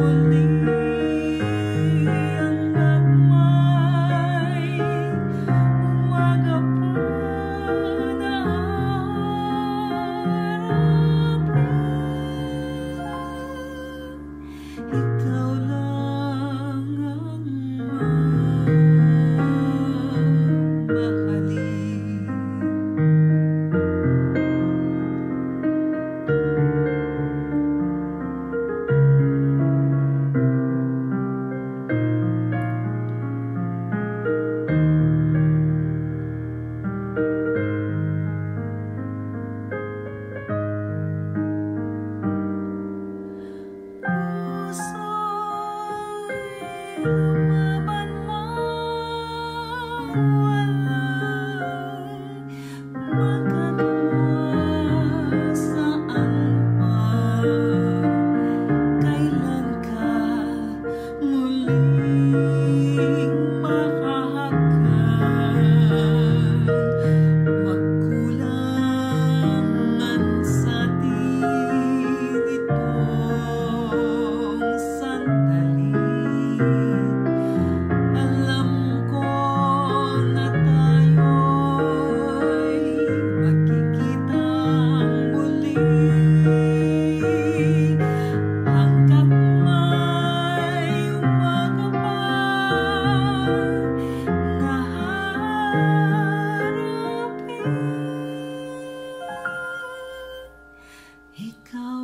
only lumaban 一口